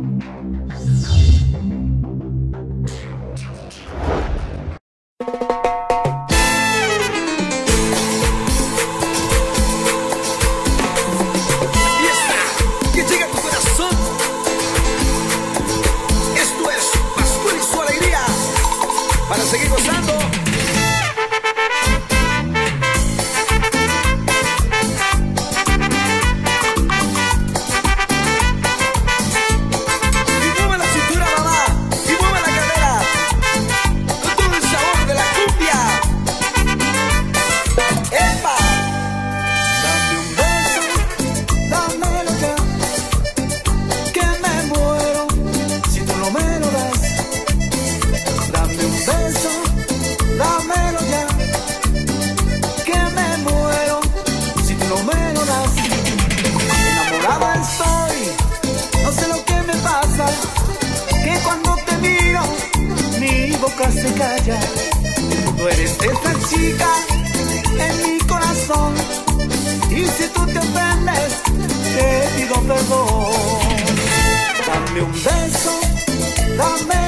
Y está que diga tu corazón, esto es Pastor y su alegría para seguir gozando. se calla. Tú eres esta chica en mi corazón. Y si tú te ofendes, te pido perdón. Dame un beso, dame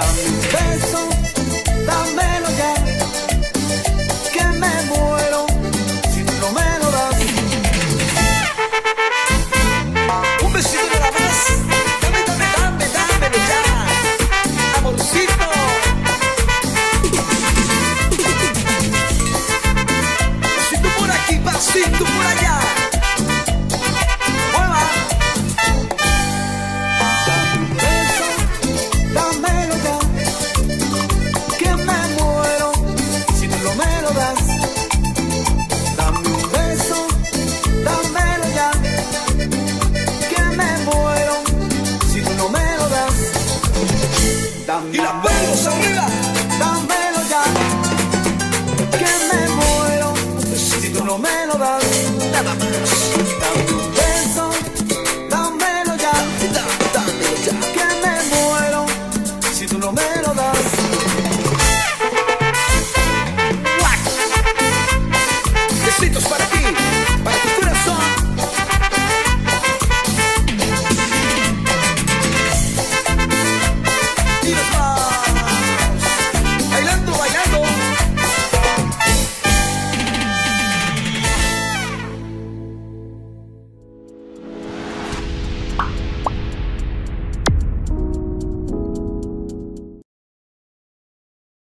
Dá-me